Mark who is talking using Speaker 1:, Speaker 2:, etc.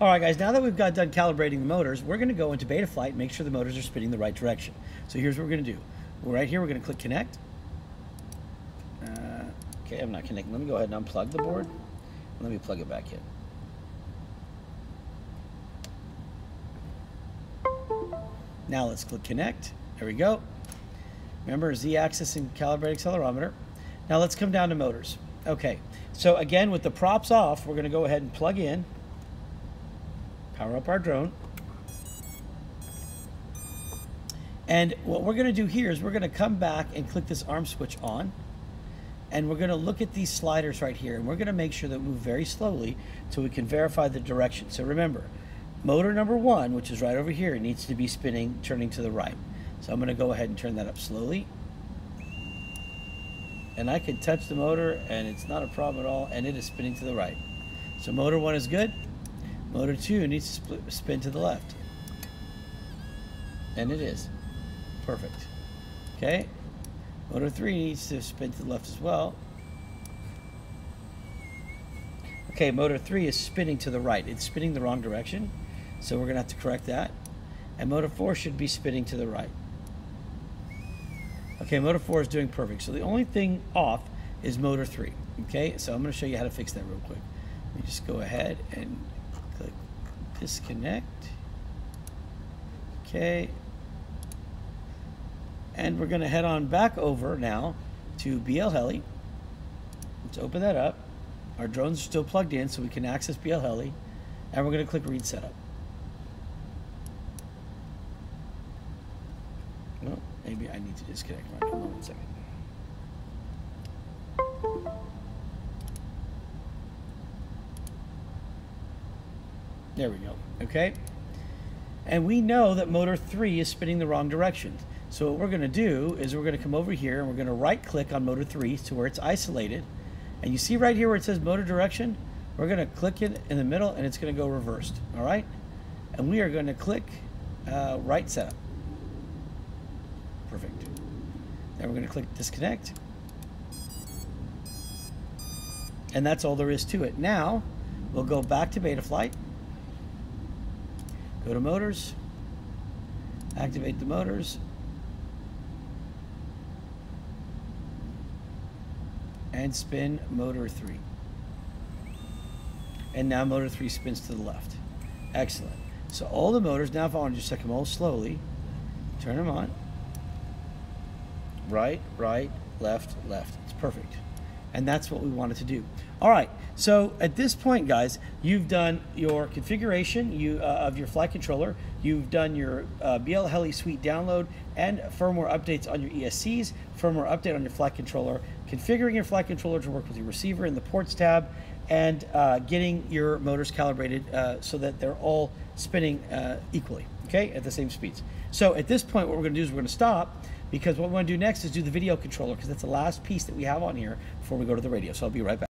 Speaker 1: All right, guys, now that we've got done calibrating the motors, we're going to go into Betaflight and make sure the motors are spinning the right direction. So here's what we're going to do. Right here, we're going to click connect. Uh, okay, I'm not connecting. Let me go ahead and unplug the board. Let me plug it back in. Now let's click connect. There we go. Remember Z-axis and calibrate accelerometer. Now let's come down to motors. Okay, so again, with the props off, we're gonna go ahead and plug in, power up our drone. And what we're gonna do here is we're gonna come back and click this arm switch on, and we're gonna look at these sliders right here, and we're gonna make sure that we move very slowly so we can verify the direction. So remember, motor number one, which is right over here, needs to be spinning, turning to the right. So I'm gonna go ahead and turn that up slowly and I can touch the motor and it's not a problem at all and it is spinning to the right. So motor one is good. Motor two needs to spin to the left. And it is. Perfect. Okay. Motor three needs to spin to the left as well. Okay, motor three is spinning to the right. It's spinning the wrong direction. So we're gonna have to correct that. And motor four should be spinning to the right. Okay, motor 4 is doing perfect. So the only thing off is motor 3. Okay, so I'm going to show you how to fix that real quick. Let me just go ahead and disconnect. Okay. And we're going to head on back over now to BL Heli. Let's open that up. Our drones are still plugged in so we can access BL Heli. And we're going to click read setup. Maybe I need to disconnect my. One second. There we go. Okay. And we know that motor 3 is spinning the wrong direction. So what we're going to do is we're going to come over here and we're going to write click on motor 3 to where it's isolated. And you see right here where it says motor direction? We're going to click it in the middle and it's going to go reversed. All right? And we are going to click uh, right setup. Perfect. Then we're going to click disconnect. And that's all there is to it. Now, we'll go back to Betaflight. Go to motors. Activate the motors. And spin motor 3. And now motor 3 spins to the left. Excellent. So all the motors, now if I want to just check them all slowly, turn them on right, right, left, left. It's perfect. And that's what we wanted to do. All right, so at this point, guys, you've done your configuration you, uh, of your flight controller. You've done your uh, BL Heli Suite download and firmware updates on your ESCs, firmware update on your flight controller, configuring your flight controller to work with your receiver in the ports tab, and uh, getting your motors calibrated uh, so that they're all spinning uh, equally, okay, at the same speeds. So at this point, what we're gonna do is we're gonna stop because what we want to do next is do the video controller because that's the last piece that we have on here before we go to the radio. So I'll be right back.